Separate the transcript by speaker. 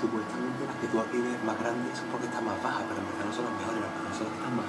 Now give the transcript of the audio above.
Speaker 1: supuestamente las que tú aquí ves más grandes son porque están más bajas, pero en verdad no son las mejores, las mejores son las que están más.